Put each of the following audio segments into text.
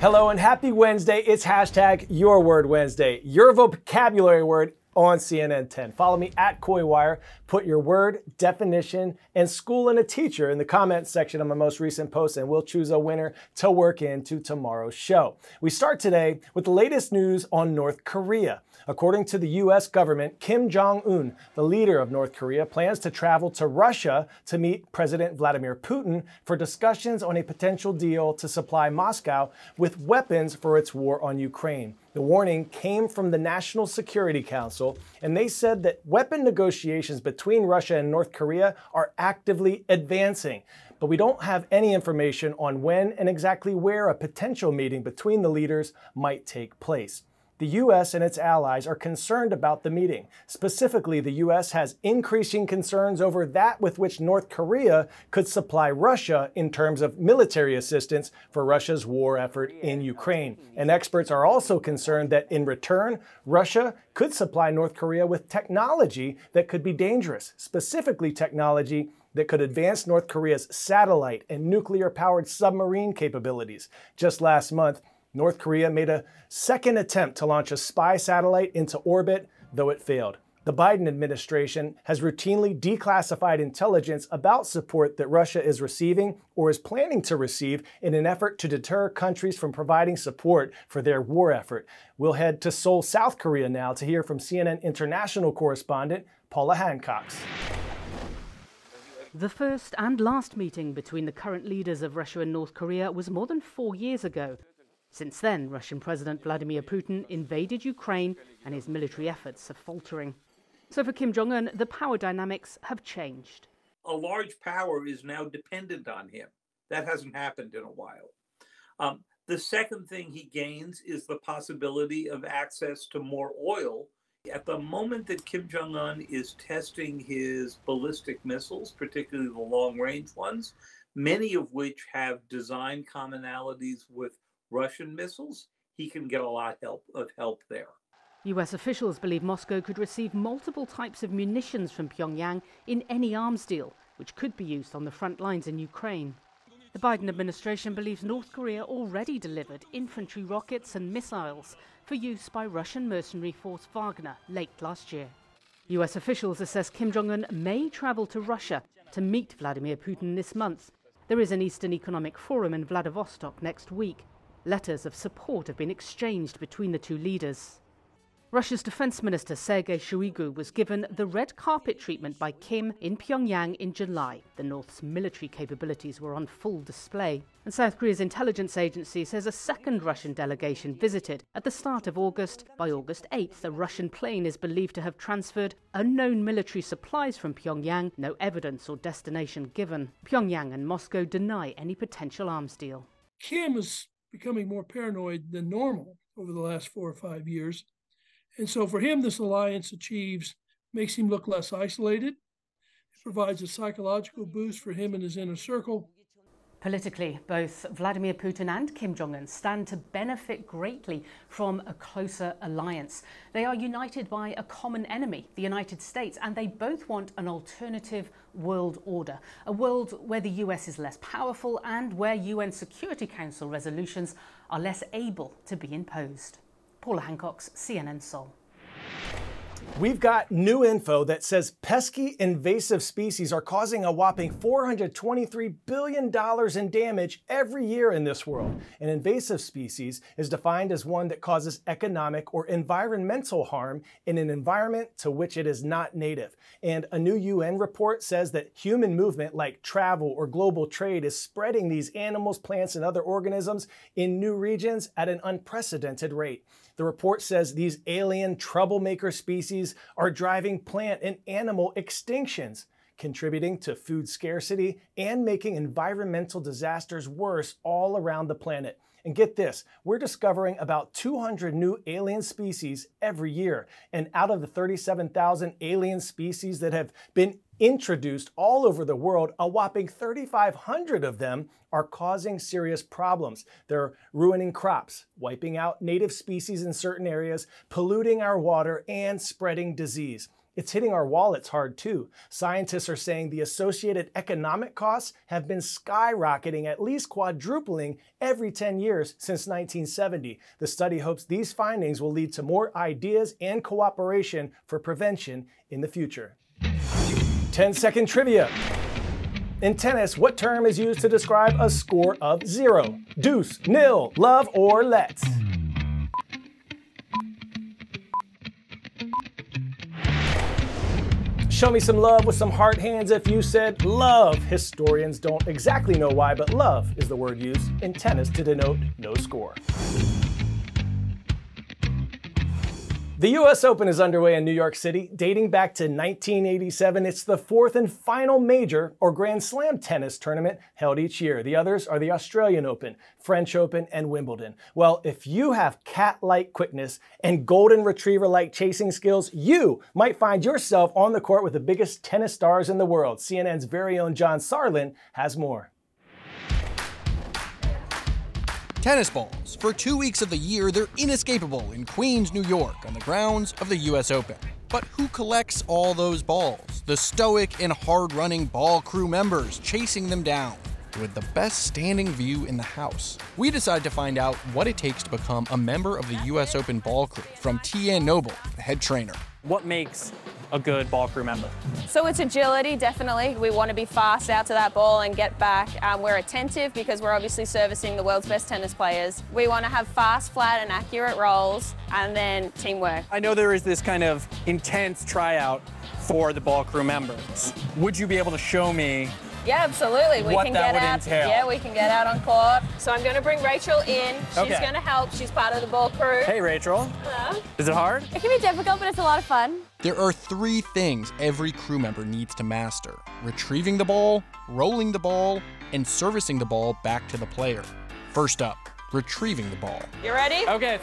Hello and happy Wednesday. It's hashtag Your Word Wednesday, your vocabulary word on CNN 10. Follow me at Coywire. Put your word, definition, and school and a teacher in the comments section of my most recent post, and we'll choose a winner to work into tomorrow's show. We start today with the latest news on North Korea. According to the U.S. government, Kim Jong un, the leader of North Korea, plans to travel to Russia to meet President Vladimir Putin for discussions on a potential deal to supply Moscow with weapons for its war on Ukraine. The warning came from the National Security Council, and they said that weapon negotiations between Russia and North Korea are actively advancing. But we don't have any information on when and exactly where a potential meeting between the leaders might take place. The U.S. and its allies are concerned about the meeting. Specifically, the U.S. has increasing concerns over that with which North Korea could supply Russia in terms of military assistance for Russia's war effort in Ukraine. And experts are also concerned that in return, Russia could supply North Korea with technology that could be dangerous, specifically technology that could advance North Korea's satellite and nuclear powered submarine capabilities. Just last month, North Korea made a second attempt to launch a spy satellite into orbit, though it failed. The Biden administration has routinely declassified intelligence about support that Russia is receiving or is planning to receive in an effort to deter countries from providing support for their war effort. We'll head to Seoul, South Korea now to hear from CNN international correspondent Paula Hancocks. The first and last meeting between the current leaders of Russia and North Korea was more than four years ago. Since then, Russian President Vladimir Putin invaded Ukraine and his military efforts are faltering. So for Kim Jong un, the power dynamics have changed. A large power is now dependent on him. That hasn't happened in a while. Um, the second thing he gains is the possibility of access to more oil. At the moment that Kim Jong un is testing his ballistic missiles, particularly the long range ones, many of which have design commonalities with Russian missiles, he can get a lot help, of help there. US officials believe Moscow could receive multiple types of munitions from Pyongyang in any arms deal, which could be used on the front lines in Ukraine. The Biden administration believes North Korea already delivered infantry rockets and missiles for use by Russian mercenary force Wagner late last year. US officials assess Kim Jong un may travel to Russia to meet Vladimir Putin this month. There is an Eastern Economic Forum in Vladivostok next week, Letters of support have been exchanged between the two leaders. Russia's defense minister Sergei Shoigu was given the red carpet treatment by Kim in Pyongyang in July. The North's military capabilities were on full display. And South Korea's intelligence agency says a second Russian delegation visited at the start of August. By August 8th, a Russian plane is believed to have transferred unknown military supplies from Pyongyang, no evidence or destination given. Pyongyang and Moscow deny any potential arms deal. Kim is becoming more paranoid than normal over the last four or five years. And so for him, this alliance achieves, makes him look less isolated. It provides a psychological boost for him and his inner circle. Politically, both Vladimir Putin and Kim Jong un stand to benefit greatly from a closer alliance. They are united by a common enemy, the United States, and they both want an alternative world order, a world where the US is less powerful and where UN Security Council resolutions are less able to be imposed. Paula Hancocks, CNN Seoul. We've got new info that says pesky invasive species are causing a whopping $423 billion in damage every year in this world. An invasive species is defined as one that causes economic or environmental harm in an environment to which it is not native. And a new UN report says that human movement like travel or global trade is spreading these animals, plants, and other organisms in new regions at an unprecedented rate. The report says these alien troublemaker species are driving plant and animal extinctions, contributing to food scarcity and making environmental disasters worse all around the planet. And get this, we're discovering about 200 new alien species every year. And out of the 37,000 alien species that have been introduced all over the world, a whopping 3,500 of them are causing serious problems. They're ruining crops, wiping out native species in certain areas, polluting our water, and spreading disease. it's hitting our wallets hard too. Scientists are saying the associated economic costs have been skyrocketing, at least quadrupling every 10 years since 1970. The study hopes these findings will lead to more ideas and cooperation for prevention in the future. 10 second trivia. In tennis, what term is used to describe a score of zero? Deuce, nil, love, or let's? Show me some love with some heart hands if you said love. Historians don't exactly know why, but love is the word used in tennis to denote no score. The US Open is underway in New York City, dating back to 1987. It's the fourth and final major or Grand Slam tennis tournament held each year. The others are the Australian Open, French Open, and Wimbledon. Well, if you have cat-like quickness and golden retriever-like chasing skills, you might find yourself on the court with the biggest tennis stars in the world. CNN's very own Jon Sarlin has more. Tennis balls. For two weeks of the year, they're inescapable in Queens, New York, on the grounds of the US Open. But who collects all those balls? The stoic and hard running ball crew members chasing them down with the best standing view in the house. We decided to find out what it takes to become a member of the US Open ball crew from Tian Noble, the head trainer. What makes a good ball crew member? So it's agility, definitely. We want to be fast out to that ball and get back. Um, we're attentive because we're obviously servicing the world's best tennis players. We want to have fast, flat, and accurate rolls, and then teamwork. I know there is this kind of intense tryout for the ball crew members. Would you be able to show me yeah, absolutely. We what can that get would out. entail. Yeah, we can get out on court. So I'm going to bring Rachel in. She's Okay. going to help. She's part of the ball crew. Hey, Rachel. Hello. Is it hard? It can be difficult, but it's a lot of fun. There are three things every crew member needs to master retrieving the ball, rolling the ball, and servicing the ball back to the player. First up, retrieving the ball. You ready? Okay.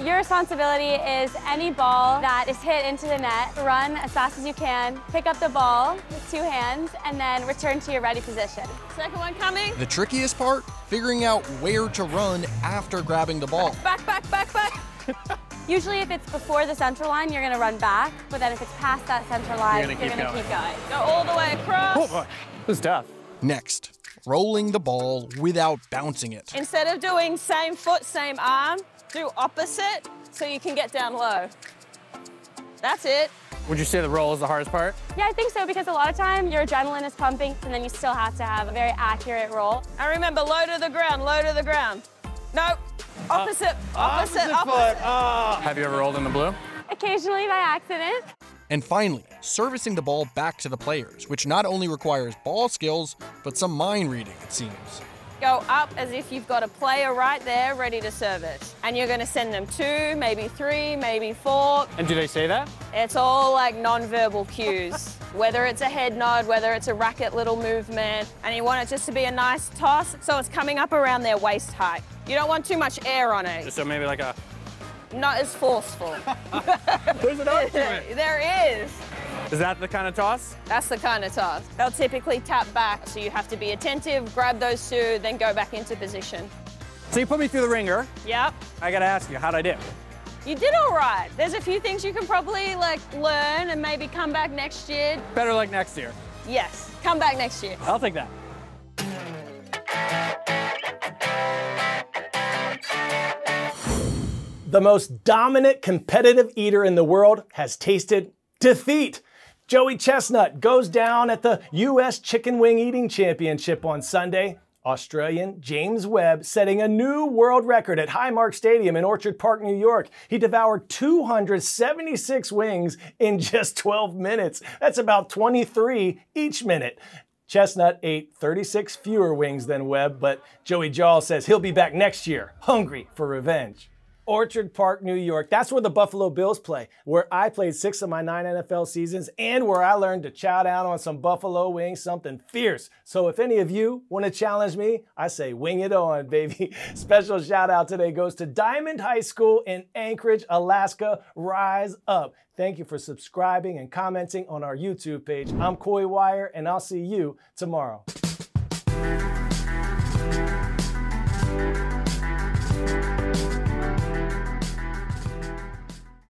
Your responsibility is any ball that is hit into the net, run as fast as you can, pick up the ball with two hands, and then return to your ready position. Second one coming. The trickiest part, figuring out where to run after grabbing the ball. Back, back, back, back. Usually if it's before the center line, you're gonna run back, but then if it's past that center line, you're gonna keep going. keep going. Go all the way across. Oh boy, this is tough. Next, rolling the ball without bouncing it. Instead of doing same foot, same arm, do opposite so you can get down low. That's it. Would you say the roll is the hardest part? Yeah, I think so, because a lot of time your adrenaline is pumping, and then you still have to have a very accurate roll. And remember, low to the ground, low to the ground. No, uh, opposite, opposite, opposite. Ah. Have you ever rolled in the blue? Occasionally by accident. And finally, servicing the ball back to the players, which not only requires ball skills, but some mind reading, it seems. Go up as if you've got a player right there ready to serve it. And you're gonna send them two, maybe three, maybe four. And do they say that? It's all like non-verbal cues. whether it's a head nod, whether it's a racket little movement, and you want it just to be a nice toss, so it's coming up around their waist height. You don't want too much air on it. So maybe like a. Not as forceful. There's an art to it. there is. Is that the kind of toss? That's the kind of toss. They'll typically tap back, so you have to be attentive, grab those two, then go back into position. So you put me through the wringer. Yep. I gotta ask you, how'd I do? You did all right. There's a few things you can probably like learn and maybe come back next year. Better like next year. Yes, come back next year. I'll take that. The most dominant competitive eater in the world has tasted defeat. Joey Chestnut goes down at the U.S. Chicken Wing Eating Championship on Sunday. Australian James Webb setting a new world record at Highmark Stadium in Orchard Park, New York. He devoured 276 wings in just 12 minutes. That's about 23 each minute. Chestnut ate 36 fewer wings than Webb, but Joey Jaws says he'll be back next year, hungry for revenge. Orchard Park, New York. That's where the Buffalo Bills play, where I played six of my nine NFL seasons and where I learned to chow down on some buffalo wings, something fierce. So if any of you want to challenge me, I say wing it on, baby. Special shout out today goes to Dimond High School in Anchorage, Alaska. Rise up. Thank you for subscribing and commenting on our YouTube page. I'm Coy Wire, and I'll see you tomorrow.